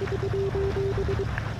どどどどどどど。